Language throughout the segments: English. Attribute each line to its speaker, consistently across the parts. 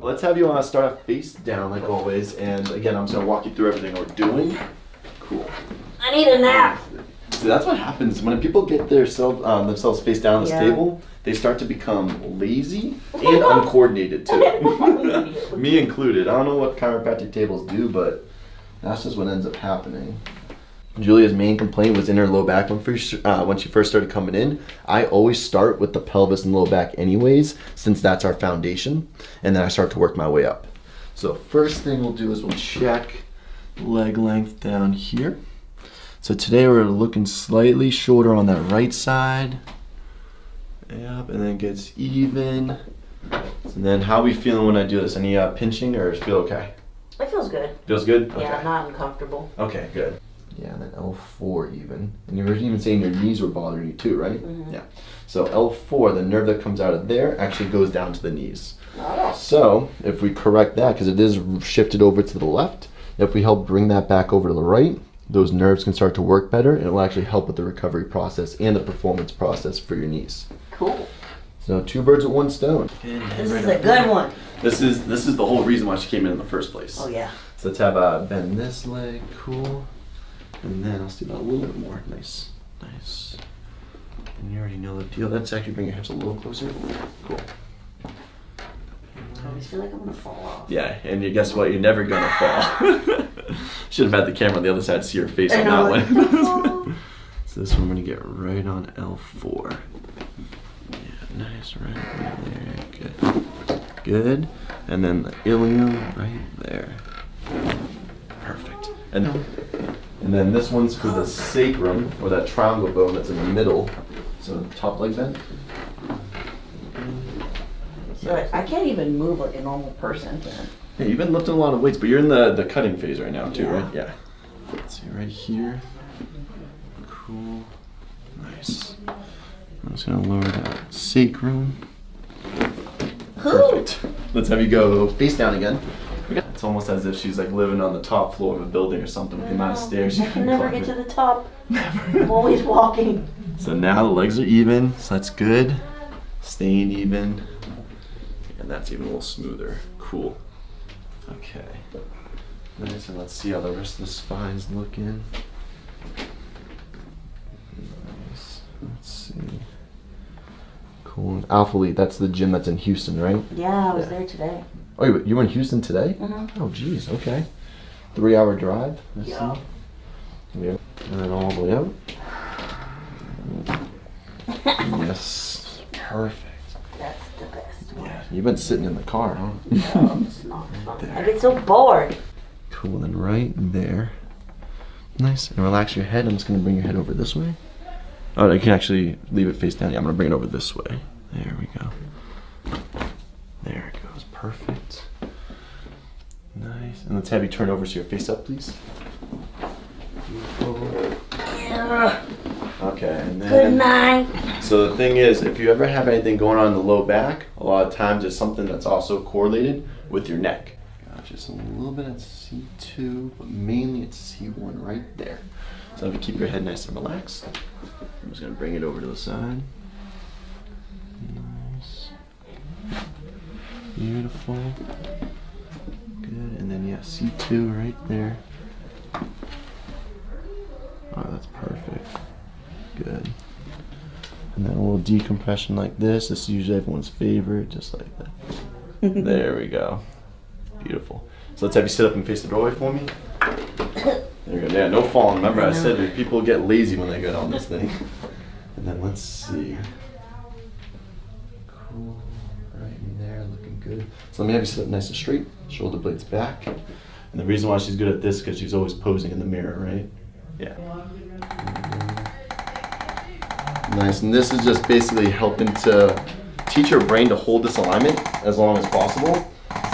Speaker 1: let's have you uh, start off face down like always. And again, I'm just gonna walk you through everything we're doing. Cool.
Speaker 2: I need a nap.
Speaker 1: See, that's what happens when people get their self, um, themselves face down on this
Speaker 2: Yeah.
Speaker 1: table. They start to become lazy and uncoordinated too. Me included. I don't know what chiropractic tables do, but that's just what ends up happening. Julia's main complaint was in her low back when first uh, when she first started coming in. I always start with the pelvis and low back, anyways, since that's our foundation, and then I start to work my way up. So first thing we'll do is we'll check leg length down here. So today we're looking slightly shorter on that right side. Yep, and then gets even. And then how are we feeling when I do this? Any uh, pinching or feel okay?
Speaker 2: It feels good.
Speaker 1: Feels good?
Speaker 2: Yeah, I'm not uncomfortable.
Speaker 1: Okay, good. Yeah, and then L4 even. And you were even saying your knees were bothering you too, right?
Speaker 2: Mhm.
Speaker 1: Yeah. So L4, the nerve that comes out of there, actually goes down to the knees.
Speaker 2: Oh.
Speaker 1: So if we correct that, because it is shifted over to the left, if we help bring that back over to the right, those nerves can start to work better and it will actually help with the recovery process and the performance process for your knees.
Speaker 2: Cool.
Speaker 1: So two birds with one stone.
Speaker 2: This is a good one.
Speaker 1: This is this is the whole reason why she came in in the first place.
Speaker 2: Oh yeah.
Speaker 1: So let's have uh, bend this leg, cool. And then I'll do that a little bit more. Nice, nice. And you already know the deal. Let's actually bring your hips a little closer. Cool.
Speaker 2: I always feel like I'm gonna fall off.
Speaker 1: Yeah, and you guess what? You're never gonna fall. Should have had the camera on the other side to see your face
Speaker 2: I
Speaker 1: on that one. so this one I'm gonna get right on L4. Yeah, nice, right there. Good. Good. And then the ilium right there. Perfect. And and then this one's for the sacrum, or that triangle bone that's in the middle. So top leg bend.
Speaker 2: So I, I can't even move like a normal person. Then.
Speaker 1: Yeah, you've been lifting a lot of weights, but you're in the, the cutting phase right now too,
Speaker 2: Yeah.
Speaker 1: right? Yeah. Let's see right here. Cool. Nice. I'm just gonna lower that sacrum. Perfect. Let's have you go face down again. It's almost as if she's like living on the top floor of a building or something with the amount of stairs you can
Speaker 2: never get to the top. I'm always walking.
Speaker 1: So now the legs are even, so that's good. Staying even. And that's even a little smoother. Cool. Okay. Nice, and let's see how the rest of the spine's looking. Nice. Let's see. Cool. And Alpha Elite, that's the gym that's in Houston, right?
Speaker 2: Yeah, I was
Speaker 1: Yeah.
Speaker 2: there today.
Speaker 1: Oh, you you were in Houston today?
Speaker 2: Mhm.
Speaker 1: Oh, geez, okay. Three hour drive?
Speaker 2: Yeah.
Speaker 1: Yeah. And then all the way up. yes. Perfect.
Speaker 2: That's the best one.
Speaker 1: Yeah. You've been sitting in the car, huh?
Speaker 2: Oh, it's not fun. I get so bored.
Speaker 1: Cool, then right there. Nice. And relax your head. I'm just gonna bring your head over this way. Oh, you can actually leave it face down. Yeah, I'm gonna bring it over this way. There we go. There it goes. Perfect. Nice. And let's have you turn over so your face up, please. Beautiful. Okay, and then.
Speaker 2: Good night.
Speaker 1: So the thing is, if you ever have anything going on in the low back, a lot of times it's something that's also correlated with your neck. Got just a little bit at C2, but mainly it's C1 right there. So if you keep your head nice and relaxed, I'm just gonna bring it over to the side. Nice. Beautiful. Good, and then yeah, C2 right there. Oh, that's perfect. Good. And then a little decompression like this. This is usually everyone's favorite, just like that. there we go. Beautiful. So let's have you sit up and face the doorway for me. There we go. Yeah, no falling. Remember, I said that people get lazy when they get on this thing. And then let's see. Cool. Right in there, looking good. So let me have you sit up nice and straight, shoulder blades back. And the reason why she's good at this because she's always posing in the mirror, right? Yeah. Nice, and this is just basically helping to teach her brain to hold this alignment as long as possible.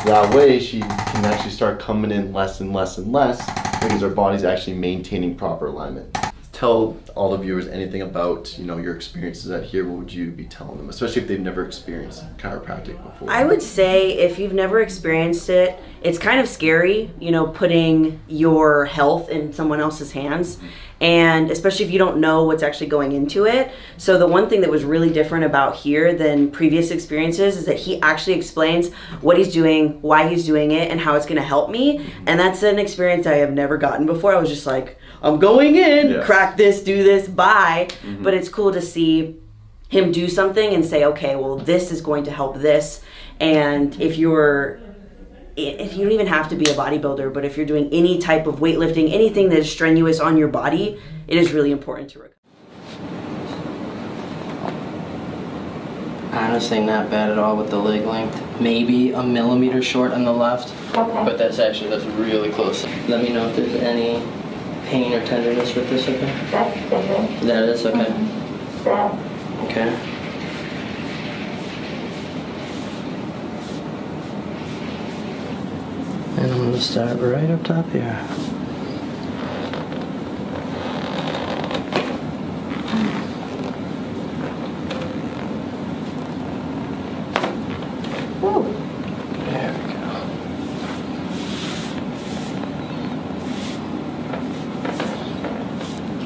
Speaker 1: So that way she can actually start coming in less and less and less because our body's actually maintaining proper alignment. Tell all the viewers anything about you know your experiences at here, what would you be telling them, especially if they've never experienced chiropractic before?
Speaker 3: I would say if you've never experienced it, it's kind of scary, you know, putting your health in someone else's hands. Mm-hmm. And especially if you don't know what's actually going into it. So, the one thing that was really different about here than previous experiences is that he actually explains what he's doing, why he's doing it, and how it's going to help me. Mm-hmm. And that's an experience I have never gotten before. I was just like, I'm going in,
Speaker 1: Yeah.
Speaker 3: crack this, do this, bye. Mm-hmm. But it's cool to see him do something and say, okay, well, this is going to help this. And if you're, if you don't even have to be a bodybuilder, but if you're doing any type of weightlifting, anything that is strenuous on your body, it is really important to recover.
Speaker 4: Honestly, not bad at all with the leg length. Maybe a millimeter short on the left,
Speaker 5: Okay.
Speaker 4: but that's actually that's really close. Let me know if there's any pain or tenderness with this. Okay.
Speaker 5: That's different.
Speaker 4: That is okay. Mm-hmm.
Speaker 5: That,
Speaker 4: Okay. And I'm gonna start right up top here.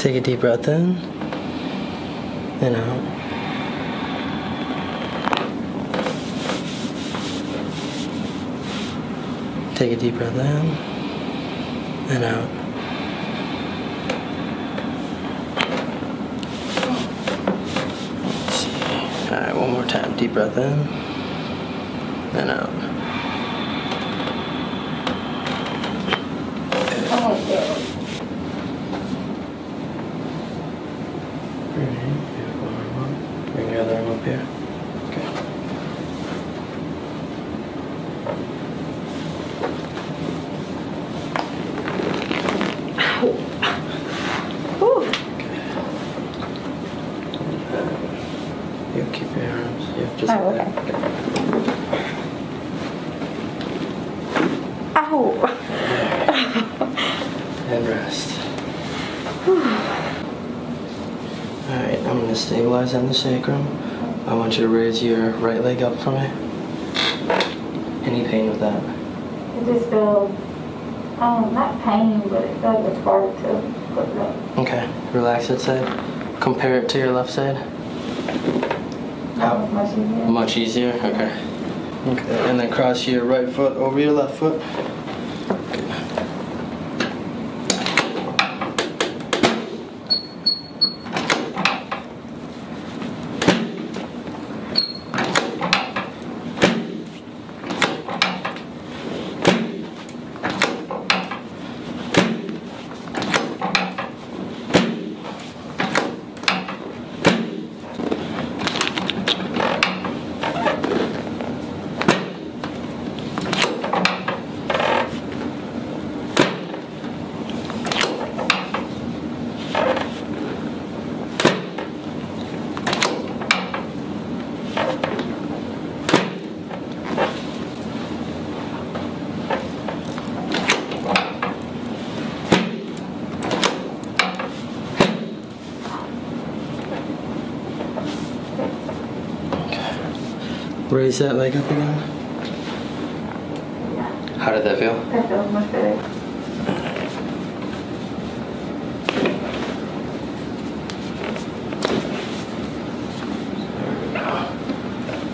Speaker 4: Take a deep breath in and out. Take a deep breath in and out. All right, one more time. Deep breath in and out.
Speaker 5: oh, good.
Speaker 4: Alright, beautiful arm up. Bring your other arm up here. Okay.
Speaker 5: Ooh,
Speaker 4: You keep your arms. Yeah, just
Speaker 5: Oh,
Speaker 4: like
Speaker 5: okay.
Speaker 4: that.
Speaker 5: ow.
Speaker 4: And rest. Alright, I'm gonna stabilize on the sacrum. I want you to raise your right leg up for me. Any pain with that?
Speaker 5: It just feels, um, not pain, but it feels like it's hard to put it up.
Speaker 4: Okay, relax that side. Compare it to your left side.
Speaker 5: As much easier.
Speaker 4: Much easier? Okay. Okay, and then cross your right foot over your left foot. Raise that leg up again. How did that feel?
Speaker 5: That feels much better.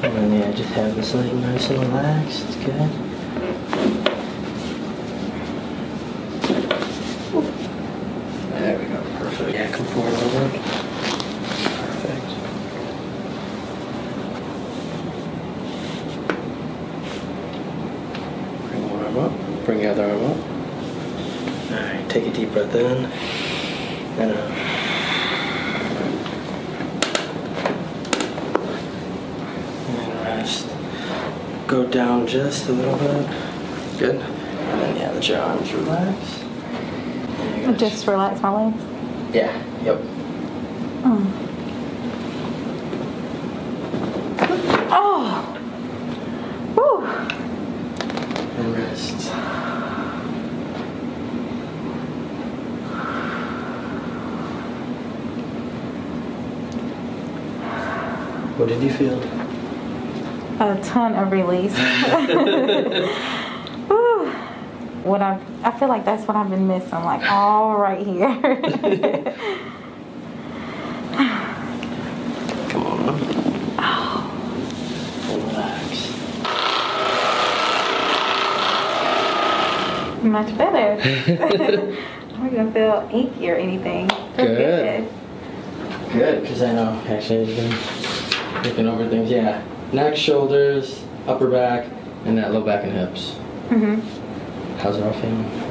Speaker 4: And then yeah, just have this leg nice and relaxed. It's good. There we go. Perfect. Yeah, come forward a little bit. Perfect. Bring one arm up. Bring the other arm up. Alright, take a deep breath in and out. And then rest. Go down just a little bit. Good. And then yeah, let your arms relax. And
Speaker 5: Just relax my legs.
Speaker 4: Yeah. Yep.
Speaker 5: Oh. Woo.
Speaker 4: And rest. What did you feel?
Speaker 5: A ton of release. What I I feel like that's what I've been missing, like all right here.
Speaker 4: Come on. Oh. Relax.
Speaker 5: Much better. I don't feel achy or anything.
Speaker 4: Good. Good, because I know actually looking over things. Yeah, neck, shoulders, upper back, and that low back and hips.
Speaker 5: hmm
Speaker 4: How's it all feeling?